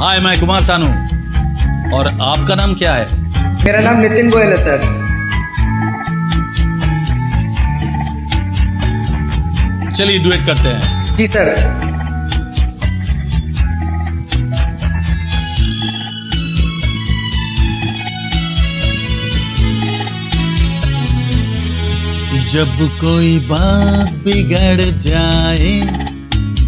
हाय मैं कुमार सानू। और आपका नाम क्या है? मेरा नाम नितिन गोयल है सर। चलिए डुएट करते हैं। जी सर। जब कोई बात बिगड़ जाए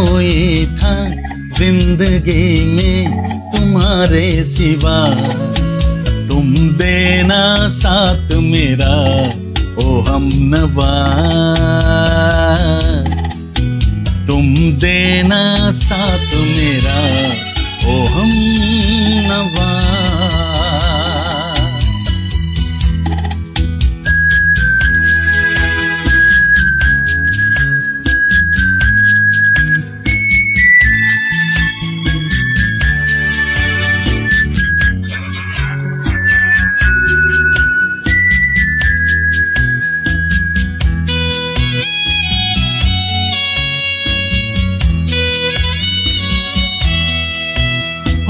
कोई था ज़िंदगी में तुम्हारे सिवा। तुम देना साथ मेरा, ओ हम नवा। तुम देना साथ मेरा, ओ हम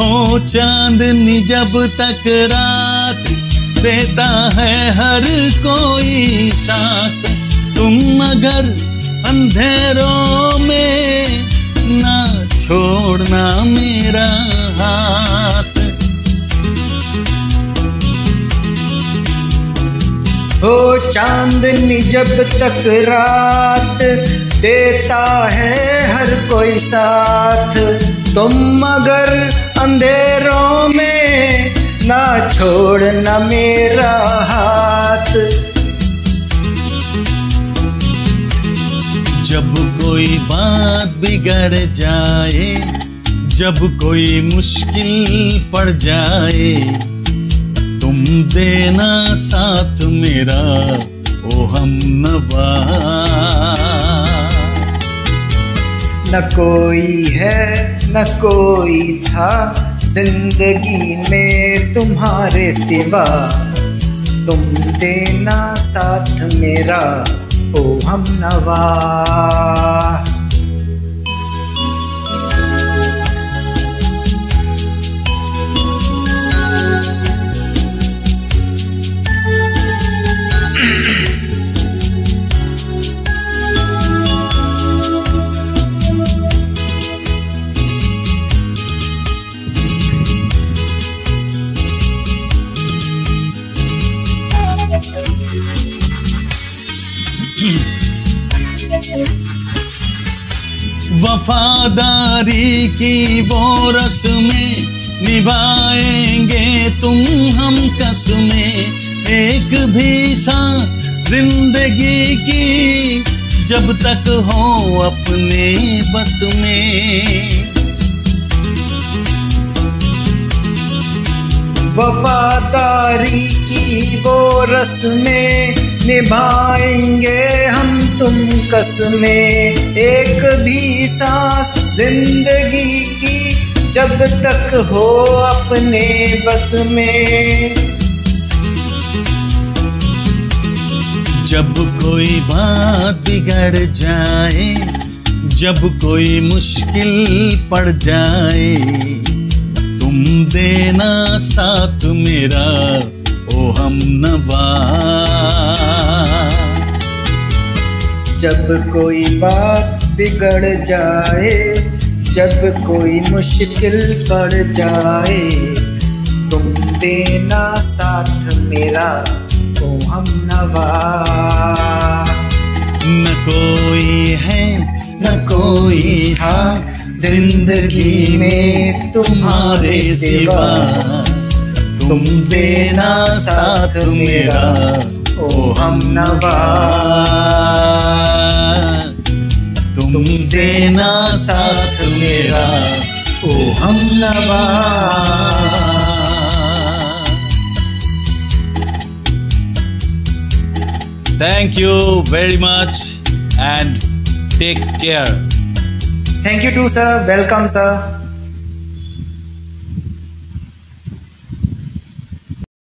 हो चांदनी जब तक रात देता है हर कोई साथ। तुम अगर अंधेरों में ना छोड़ना मेरा हाथ। हो चांदनी जब तक रात देता है हर कोई साथ। तुम अगर अंधेरों में ना छोड़ना मेरा हाथ। जब कोई बात बिगड़ जाए, जब कोई मुश्किल पड़ जाए, तुम देना साथ मेरा, ओ हम नवा न कोई है, न कोई था। ज़िंदगी में तुम्हारे सिवा तुम देना साथ मेरा, ओ हम नवा। वफादारी की वो रस्में निभाएँगे तुम हम कसमें एक भी सांस ज़िंदगी की जब तक हो अपने बस में। वफादारी की वो रस्में निभाएँगे हम तुम कसमें। एक भी सांस ज़िंदगी की जब तक हो अपने बस में। जब कोई बात बिगड़ जाए, जब कोई मुश्किल पड़ जाए, तुम देना साथ मेरा, ओ हम नवा जब कोई बात बिगड़ जाए, जब कोई मुश्किल पड़ जाए, तुम देना साथ मेरा ओ हम नवा। न कोई है, न कोई था ज़िंदगी में तुम्हारे सिवा। तुम देना साथ मेरा। हम नवा तुम देना साथ मेरा, ओ हम नवा thank you very much and take care thank you too sir welcome sir